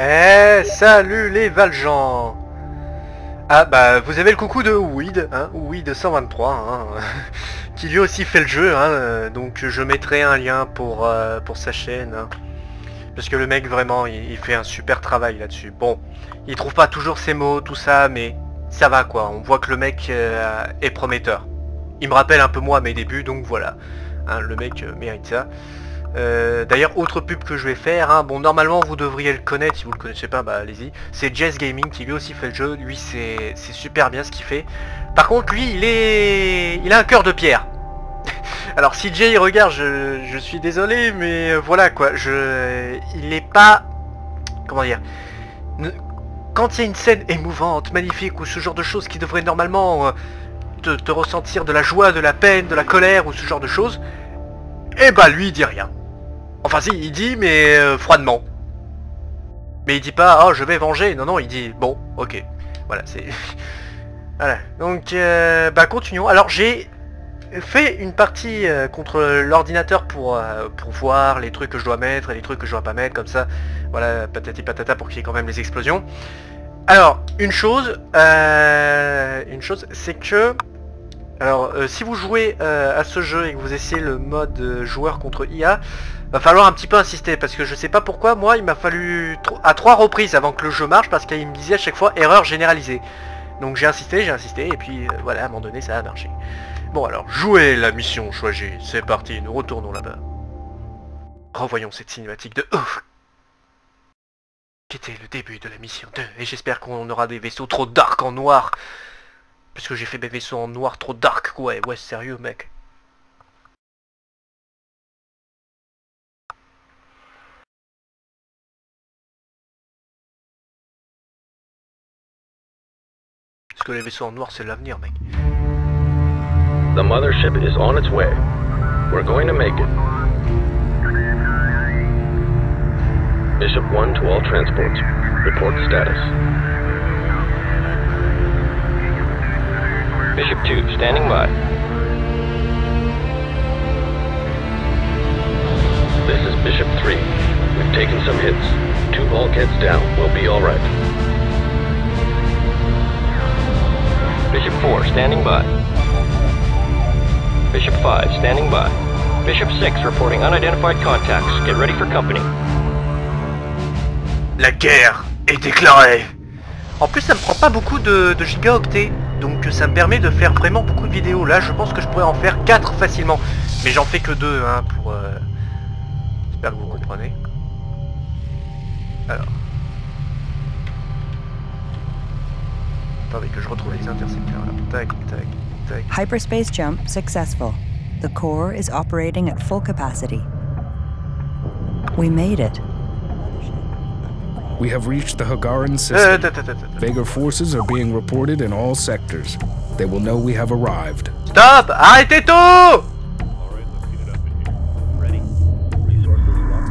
Eh, salut les Valjean Ah bah, vous avez le coucou de Weed, hein, Weed 123, hein, qui lui aussi fait le jeu, hein, euh, donc je mettrai un lien pour, euh, pour sa chaîne. hein. parce que le mec, vraiment, il, fait un super travail là-dessus. Bon, il trouve pas toujours ses mots, tout ça, mais ça va quoi, on voit que le mec euh, est prometteur. Il me rappelle un peu moi mes débuts, donc voilà. Le mec mérite ça. Euh, D'ailleurs, autre pub que je vais faire, hein, bon normalement vous devriez le connaître, si vous le connaissez pas, bah allez-y. C'est Jazz Gaming qui lui aussi fait le jeu, lui c'est super bien ce qu'il fait. Par contre lui il est. il a un cœur de pierre. Alors si Jay regarde, je, suis désolé, mais euh, voilà quoi, je. Il est pas. Comment dire Quand il y a une scène émouvante, magnifique, ou ce genre de choses qui devrait normalement euh, te, te ressentir de la joie, de la peine, de la colère, ou ce genre de choses, eh bah lui il dit rien. Enfin si, il dit mais euh, froidement. Mais il dit pas oh je vais venger, non non il dit bon ok. Voilà c'est... voilà. Donc euh, bah continuons. Alors j'ai fait une partie euh, contre l'ordinateur pour, euh, pour voir les trucs que je dois mettre et les trucs que je dois pas mettre comme ça. Voilà patati patata pour qu'il y ait quand même les explosions. Alors une chose, une chose c'est que alors, si vous jouez à ce jeu et que vous essayez le mode joueur contre IA, va falloir un petit peu insister parce que je sais pas pourquoi, moi, il m'a fallu à trois reprises avant que le jeu marche parce qu'il me disait à chaque fois erreur généralisée. Donc j'ai insisté, j'ai insisté et puis euh, voilà, à un moment donné, ça a marché. Bon alors, jouez la mission choisie, c'est parti, nous retournons là-bas. Revoyons cette cinématique de ouf qui était le début de la mission 2 et j'espère qu'on aura des vaisseaux trop dark en noir parce que j'ai fait mes vaisseaux en noir trop dark, ouais, ouais, sérieux, mec. Que les vaisseaux en noir, c'est l'avenir, mec. The mothership is on its way. We're going to make it. Bishop 1 to all transports. Report status. Bishop 2, standing by. This is Bishop 3. We've taken some hits. Two bulkheads down. We'll be alright. 4, standing by. Bishop 5, standing by. Bishop 6, reporting unidentified contacts. Get ready for company. La guerre est déclarée En plus, ça me prend pas beaucoup de, de gigaoctets, donc ça me permet de faire vraiment beaucoup de vidéos. Là, je pense que je pourrais en faire 4 facilement. Mais j'en fais que 2, hein, pour... euh, J'espère que vous comprenez. Alors... Attendez que je retrouve les intercepteurs là. Tac, tac, tac. Hyperspace jump successful. The core is operating at full capacity. We made it. We have reached the Hagaran Euh, system. Vega forces are being reported in all sectors. They will know we have arrived. Stop Arrêtez tout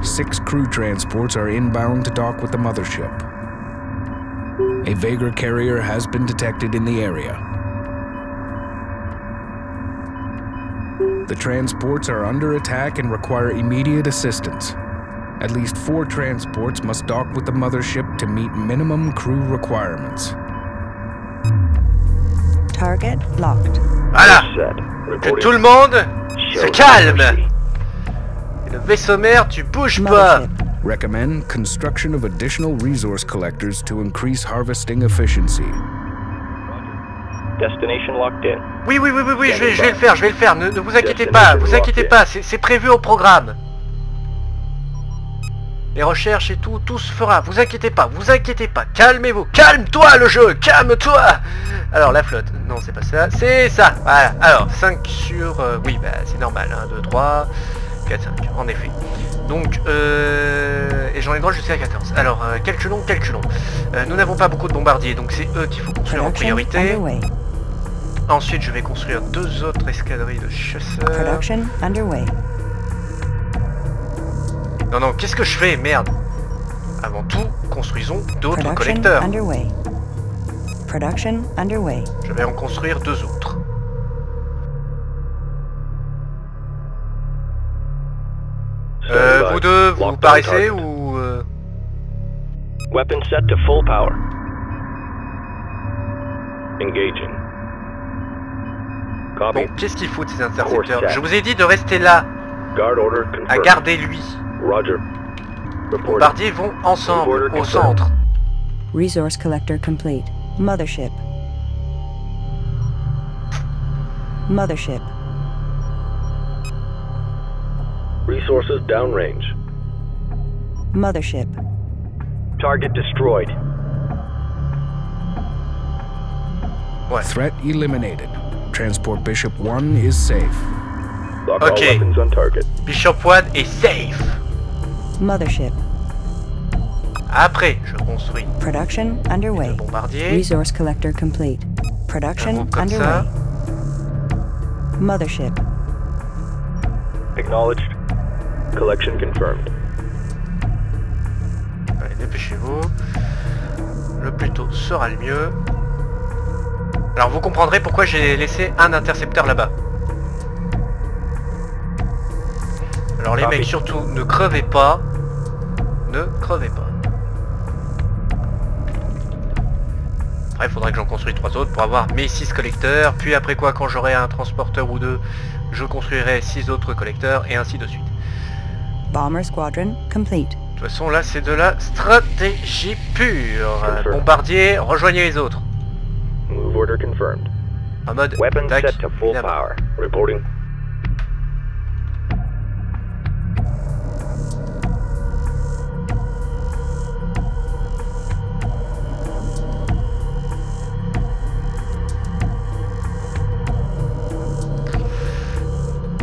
Six crew transports are inbound to dock with the mothership. A Vega carrier has been detected in the area. The transports are under attack and require immediate assistance. At least four transports must dock with the mothership to meet minimum crew requirements. Target locked. Voilà Set. Que tout le monde se calme Le vaisseau mère, tu bouges pas Mothership. Recommend construction of additional resource collectors to increase harvesting efficiency. Destination locked in. Oui, oui, oui, oui, oui, je vais, je vais le faire, je vais le faire, ne, ne vous inquiétez pas, vous inquiétez pas, c'est prévu au programme. Les recherches et tout, tout se fera, vous inquiétez pas, vous inquiétez pas, calmez-vous, calme-toi le jeu, calme-toi Alors la flotte, non c'est pas ça, c'est ça, voilà, alors 5 sur, euh, oui bah c'est normal, 1, 2, 3, 4, 5, en effet. Donc, euh, et j'en ai droit jusqu'à 14. Alors, euh, calculons, calculons. Euh, nous n'avons pas beaucoup de bombardiers, donc c'est eux qu'il faut construire en priorité. Ensuite, je vais construire deux autres escadrilles de chasseurs. Production underway. Non, non, qu'est-ce que je fais? Merde Avant tout, construisons d'autres collecteurs. Je vais en construire deux autres. Deux, vous paraissez ou... euh, Weapon set to full power. Engaging. Copy. Bon, qu'est-ce qu'il faut de ces intercepteurs? Je vous ai dit de rester là, Guard order à confirmed. garder lui. Roger. Bombardiers vont ensemble, Order au confirmed. centre. Resource collector complete. Mothership. Mothership. Resources downrange. Mothership. Target destroyed. Ouais. Threat eliminated. Transport Bishop 1 is safe. Lock Okay. all weapons on target. Bishop One est safe. Mothership. Après, je construis Production le underway. bombardier. Resource collector complete. Production underway. ça. Mothership. Acknowledged. Collection confirmed. Dépêchez-vous. Le plus tôt sera le mieux. Alors vous comprendrez pourquoi j'ai laissé un intercepteur là-bas. Alors les Copy. mecs surtout ne crevez pas. Ne crevez pas. Après il faudrait que j'en construise trois autres pour avoir mes 6 collecteurs. Puis après quoi quand j'aurai un transporteur ou deux, je construirai 6 autres collecteurs et ainsi de suite. Bomber squadron complete. De toute façon, là, c'est de la stratégie pure. Bombardier, rejoignez les autres. Move order confirmed. En mode Weapon set to full power. Reporting.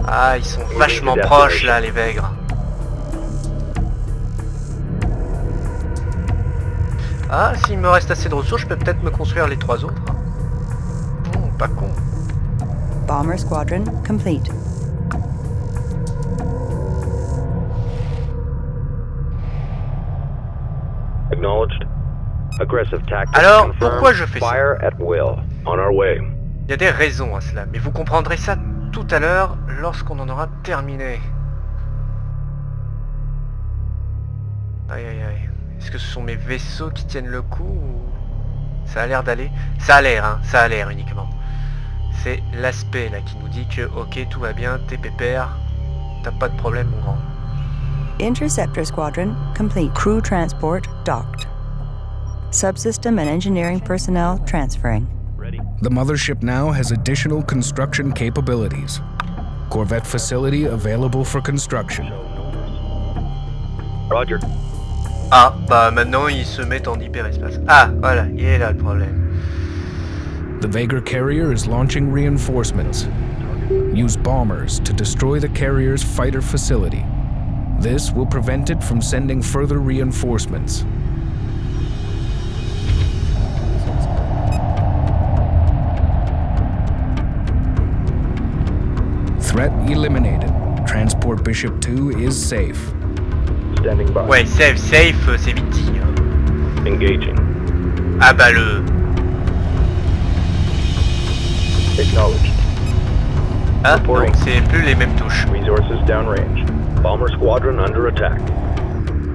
Ah, ils sont vachement proches, là, les Vègres. Ah, s'il me reste assez de ressources, je peux peut-être me construire les trois autres. hein. Hmm, pas con. Bomber squadron complete. Acknowledged. Aggressive tactics Alors, confirmed. pourquoi je fais ça? Fire at will. On our way. Il y a des raisons à cela, mais vous comprendrez ça tout à l'heure lorsqu'on en aura terminé. Aïe aïe aïe. Est-ce que ce sont mes vaisseaux qui tiennent le coup ou... Ça a l'air d'aller Ça a l'air, hein, ça a l'air uniquement. C'est l'aspect là qui nous dit que ok tout va bien, t'es pépère, t'as pas de problème mon grand. Interceptor squadron complete. Crew transport docked. Subsystem and engineering personnel transferring. Ready. The mothership now has additional construction capabilities. Corvette facility available for construction. Roger. Ah bah maintenant se en hyperespace. Ah voilà, il est là le problème. The Vega carrier is launching reinforcements. Use bombers to destroy the carrier's fighter facility. This will prevent it from sending further reinforcements. Threat eliminated. Transport Bishop 2 is safe. Standing by. Ouais, safe, safe, euh, c'est vite dit. hein. Engaging. Ah bah le... Acknowledged. Ah, Reporting. non, c'est plus les mêmes touches. Resources downrange. Bomber squadron under attack.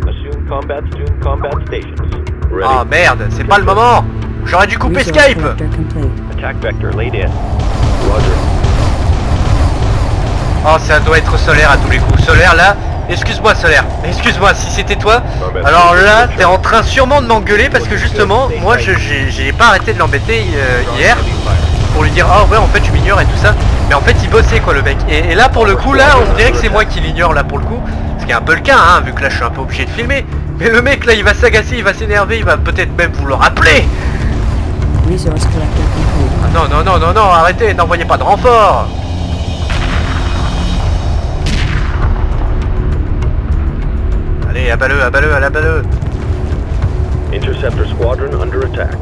Assume combat soon combat stations. Ready. Ah merde, c'est pas le moment J'aurais dû couper Resource Skype. Attack vector laid in. Roger. Oh, ça doit être solaire à tous les coups. Solaire là, excuse-moi solaire, excuse-moi si c'était toi. Alors là, t'es en train sûrement de m'engueuler parce que justement, moi je- j'ai pas arrêté de l'embêter euh, hier pour lui dire ah ouais en fait tu m'ignores et tout ça. Mais en fait il bossait quoi le mec. Et, et là pour le coup là, on dirait que c'est moi qui l'ignore là pour le coup. Ce qui est un peu le cas hein, vu que là je suis un peu obligé de filmer. Mais le mec là il va s'agacer, il va s'énerver, il va peut-être même vous le rappeler. Ah non non non non non, arrêtez, n'envoyez pas de renfort. Allez, abat-le, abat-le, abat-le. Interceptor squadron under attack.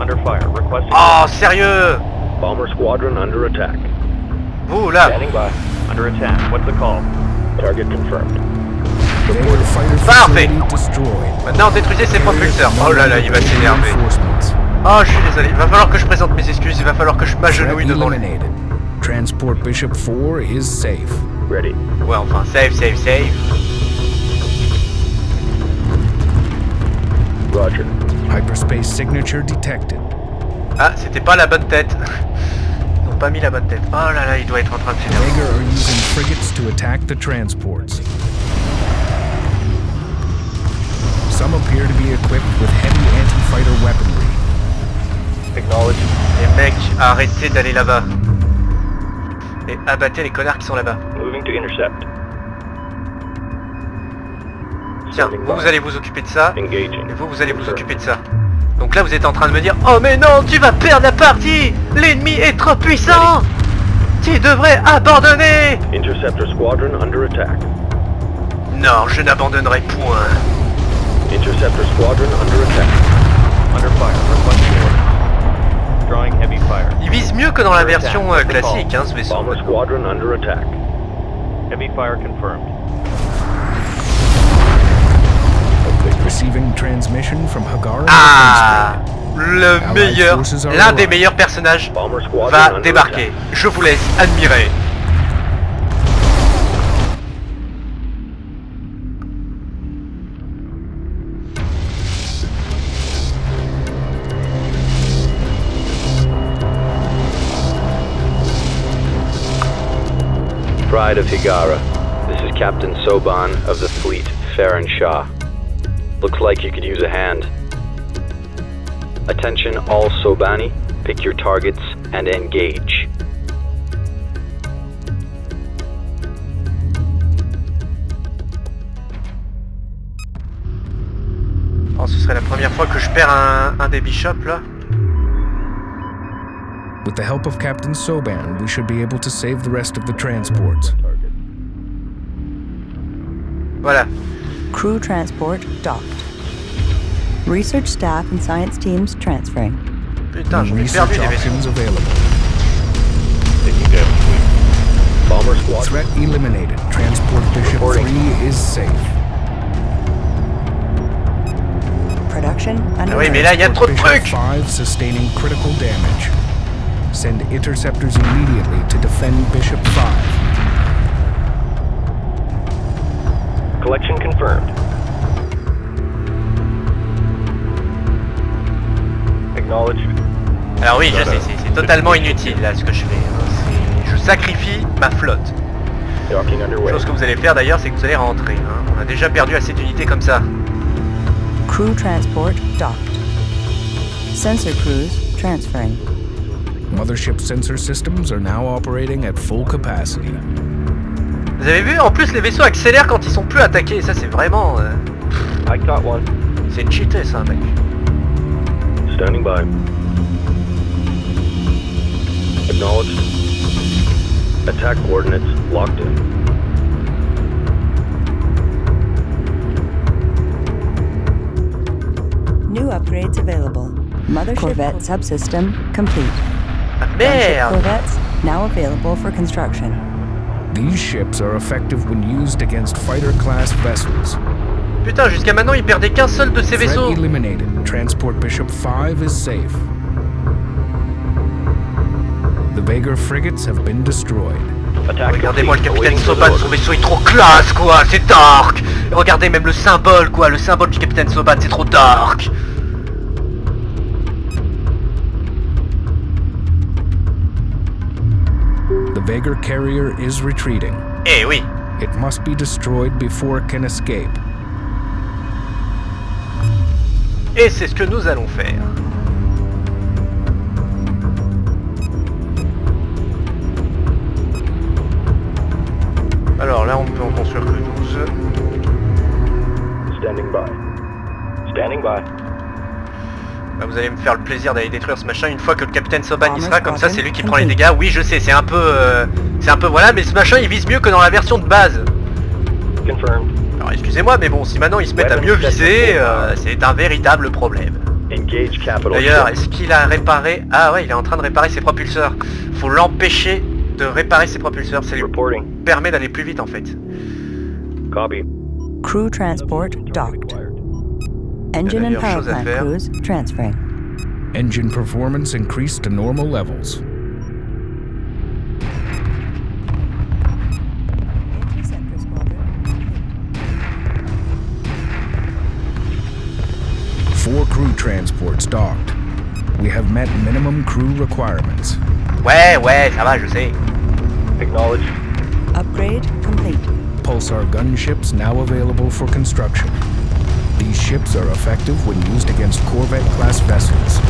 Under fire. Requesting. Oh, sérieux? Bomber squadron under attack. Vous, là Standing by. Under attack. What's the call? Target confirmed. Parfait. Maintenant, détruisez ses propulseurs. Oh là là, il va s'énerver. Oh, je suis désolé. Il va falloir que je présente mes excuses. Il va falloir que je m'agenouille devant lui. Transport Bishop 4 is safe. Ready. Ouais, enfin, save, save, save. Roger. Hyperspace signature detected. Ah, c'était pas la bonne tête. Ils ont pas mis la bonne tête. Oh là là, il doit être en train de s'énerver. Vega are using frigates to attack the transports. Some appear to be equipped with heavy anti-fighter weaponry. Technology. Les mecs, arrêtez d'aller là-bas. Et abattez les connards qui sont là-bas. Moving to intercept. Tiens, vous, vous allez vous occuper de ça. Et vous, vous allez vous occuper de ça. Donc là, vous êtes en train de me dire Oh mais non, tu vas perdre la partie L'ennemi est trop puissant Tu devrais abandonner Interceptor squadron under attack. Non, je n'abandonnerai point. Interceptor squadron under attack. Under fire. Drawing heavy fire. Il vise mieux que dans la version euh, classique, hein, ce vaisseau. Bomber squadron under attack. Heavy fire confirmed. Receiving transmission from Ah Le meilleur, l'un des meilleurs personnages va débarquer. Je vous laisse admirer. Pride of Higara. This is Captain Soban of the fleet, Farron Shah. Looks like you could use a hand. Attention all Sobani, pick your targets and engage. Oh, ce serait la première fois que je perds un, un des bishops là. With the help of Captain Soban, we should be able to save the rest of the transports. Voilà. Crew transport docked. Research staff and science teams transferring. Putain, No j'en ai perdu research des vaisseaux. options available. Taking damage, please. Bomber squad. Threat eliminated. Transport Bishop Reporting. 3 is safe. Production Ah under oui, mais là, il y a trop de Bishop trucs 5 sustaining critical damage. Send interceptors immediately to defend Bishop 5. Confirmed. Acknowledge. Alors oui, je sais, c'est totalement inutile là ce que je fais. hein. Je sacrifie ma flotte. Docking underway. Chose que vous allez faire d'ailleurs, c'est que vous allez rentrer. hein. On a déjà perdu assez d'unités comme ça. crew transport docked. Sensor crews transferring. Mothership sensor systems are now operating at full capacity. Vous avez vu, en plus les vaisseaux accélèrent quand ils sont plus attaqués. Ça c'est vraiment... euh, I caught one. c'est cheaté ça mec. Standing by. Acknowledged. Attack coordinates locked in. New upgrades available. Mothership Corvette subsystem complete. Ah, merde Corvettes now available for construction. These ships are effective when used against fighter class vessels. Putain, jusqu'à maintenant ils perdaient qu'un seul de ces Threat vaisseaux. eliminated. Transport Bishop 5 is safe. The Vega frigates have been destroyed. Regardez-moi le capitaine Soban, son vaisseau est trop classe quoi, c'est dark Regardez même le symbole quoi, le symbole du capitaine Soban, c'est trop dark Vega carrier is retreating. Eh oui It must be destroyed before it can escape. Et c'est ce que nous allons faire. Alors là on peut en construire que 12. Standing by. Standing by. Bah, vous allez me faire le plaisir d'aller détruire ce machin une fois que le capitaine Soban y sera, comme ça c'est lui qui prend les dégâts. Oui je sais, c'est un peu... euh, c'est un peu voilà, mais ce machin il vise mieux que dans la version de base. Confirmed. Alors excusez-moi, mais bon, si maintenant ils se mettent à mieux viser, euh, c'est un véritable problème. D'ailleurs, est-ce qu'il a réparé Ah ouais, il est en train de réparer ses propulseurs. Faut l'empêcher de réparer ses propulseurs, ça lui Reporting. permet d'aller plus vite en fait. Copy. Crew transport docked. Engine and power plant faire. crews transferring. Engine performance increased to normal levels. Interceptor squadron. Four crew transports docked. We have met minimum crew requirements. Ouais, ouais, ça va, je sais. Acknowledge. Upgrade complete. Pulsar gunships now available for construction. These ships are effective when used against Corvette-class vessels.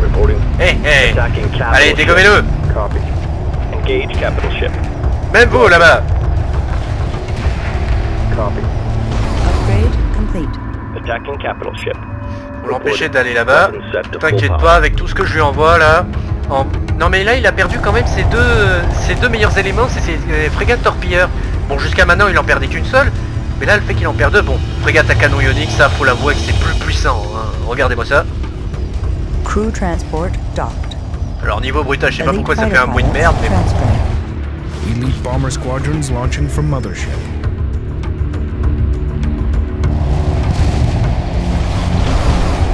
Reporting. Hé, hé Attacking capital Allez, dégommez-le Copy. Engage capital ship. Même vous, là-bas Copy. Upgrade complete. Attacking capital ship. Pour l'empêcher d'aller là-bas. T'inquiète pas, avec tout ce que je lui envoie, là... en- Non mais là, il a perdu quand même ses deux, ses deux meilleurs éléments, c'est ses euh, frégates torpilleurs. Bon, jusqu'à maintenant, il en perdait qu'une seule. Mais là, le fait qu'il en perd deux, bon, frégate à canon ionique, ça, faut l'avouer que c'est plus puissant. hein. Regardez-moi ça. Crew transport docked. Alors, niveau bruitage, je sais pas Elite pourquoi ça fait un bruit de merde, mais. Elite bomber squadrons launching from Mothership.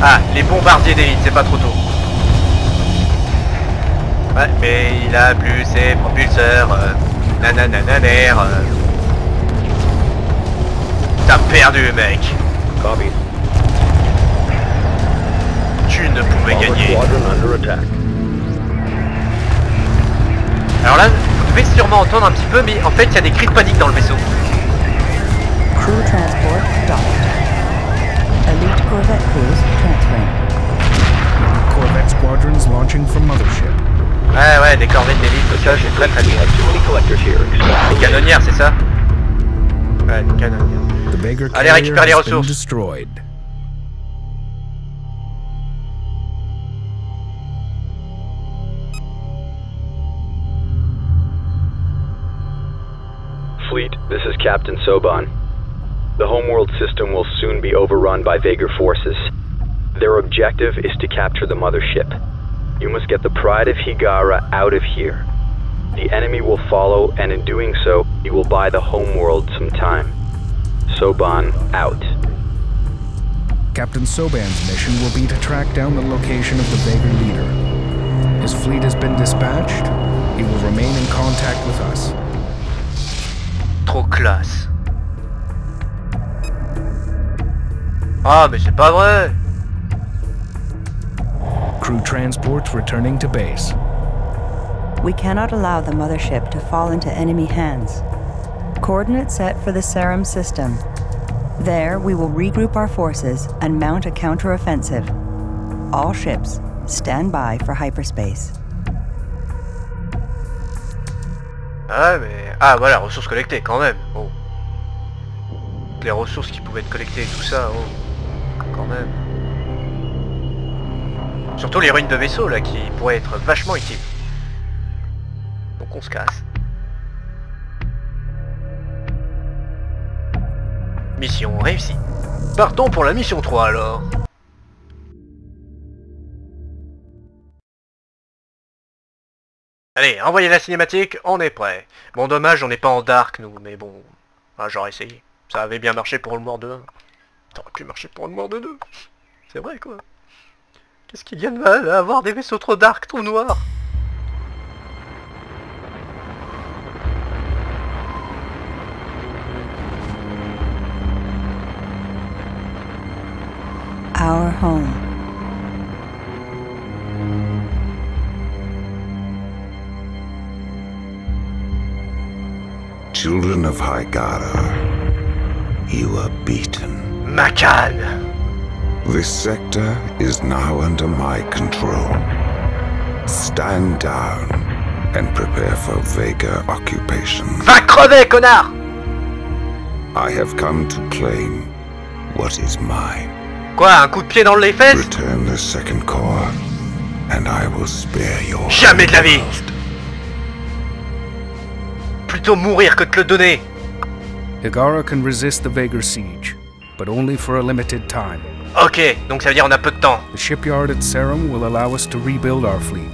Ah, les bombardiers d'élite, c'est pas trop tôt. Ouais, mais il a plus ses propulseurs. Euh, nananananer. T'as perdu, mec. Copy. Tu ne pouvais gagner. squadron under attack. Alors là, vous devez sûrement entendre un petit peu, mais en fait, il y a des cris de panique dans le vaisseau. Crew transport docked. Elite Corvette crews transferring. Corvette squadrons launching from Mothership. Ouais, ouais, des corvettes d'élite, tout ça, c'est très très bien. have too many collectors here. Extract Des canonnières, c'est ça Ouais, des canonnières. Vega Allez, récupère les ressources. destroyed. Fleet, this is Captain Soban. The homeworld system will soon be overrun by Vagar forces. Their objective is to capture the mothership. You must get the Pride of Higara out of here. The enemy will follow, and in doing so, you will buy the homeworld some time. Soban out. Captain Soban's mission will be to track down the location of the Vega leader. His fleet has been dispatched. He will remain in contact with us. Trop classe. Ah, mais c'est pas vrai Crew transports returning to base. We cannot allow the mothership to fall into enemy hands. Coordinates set for the Serum system. There, we will regroup our forces and mount a counteroffensive. All ships, stand by for hyperspace. Ah, mais... Ah, voilà, ressources collectées, quand même. Oh. Les ressources qui pouvaient être collectées et tout ça, oh. Quand même. Surtout les ruines de vaisseaux, là, qui pourraient être vachement utiles. Donc on se casse. Mission réussie. Partons pour la mission 3, alors. Allez, envoyez la cinématique, on est prêt. Bon, dommage, on n'est pas en dark, nous, mais bon... Ah, j'aurais essayé. Ça avait bien marché pour le Mort 2. Ça aurait pu marcher pour le Mort de 2. C'est vrai, quoi. Qu'est-ce qu'il y a de mal à avoir des vaisseaux trop dark, trop noirs Our home. Children of Hygara, you are beaten. Macan This sector is now under my control. Stand down and prepare for Vega occupation. Va crever, connard I have come to claim what is mine. Quoi, un coup de pied dans les fesses Return the second core, and I will spare your Jamais de la vie homeworld. Plutôt mourir que de te le donner Higara can resist the Vagar siege, but only for a limited time. Ok, donc ça veut dire on a peu de temps. The shipyard at Serum will allow us to rebuild our fleet.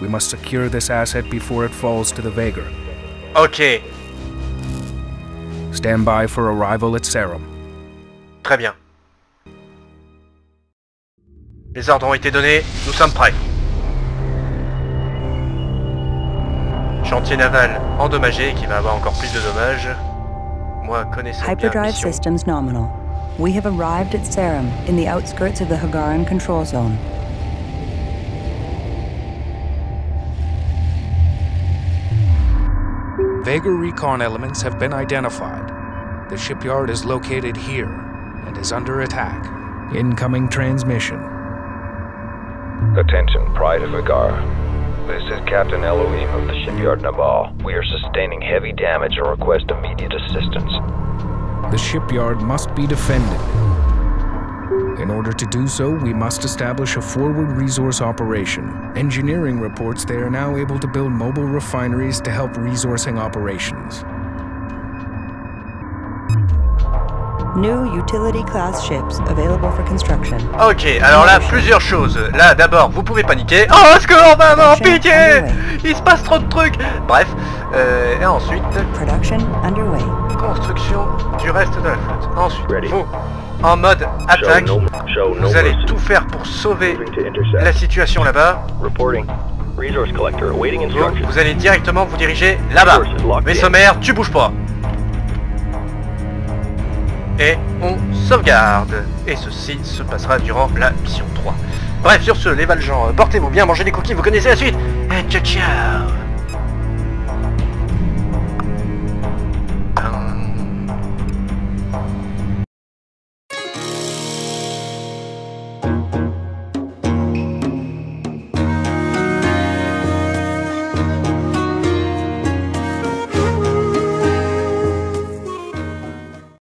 We must secure this asset before it falls to the Vagar. Ok, Stand by for arrival at Serum. très bien. Les ordres ont été donnés, nous sommes prêts. Chantier naval endommagé qui va avoir encore plus de dommages. moi, connaissant bien Hyperdrive mission. systems nominal. We have arrived at Sarum, in the outskirts of the Hagaran control zone. Vega recon elements have been identified. The shipyard is located here and is under attack. Incoming transmission. Attention, Pride of Agar. This is Captain Elohim of the shipyard Nabal. We are sustaining heavy damage and request immediate assistance. The shipyard must be defended. In order to do so, we must establish a forward resource operation. Engineering reports they are now able to build mobile refineries to help resourcing operations. New utility class ships available for construction. Ok, alors là, plusieurs choses. Là, d'abord, vous pouvez paniquer. Oh, est-ce que... Bah non, pitié Il se passe trop de trucs Bref, euh, et ensuite, Production underway. Construction du reste de la flotte. Ensuite, Ready. vous, en mode attaque, no, show no vous allez mercy. tout faire pour sauver la situation là-bas. Vous, allez directement vous diriger là-bas. Mais sommaire, tu bouges pas. Et on sauvegarde. Et ceci se passera durant la mission 3. Bref, sur ce, les Valjean, portez-vous bien, mangez des cookies, vous connaissez la suite. Et ciao ciao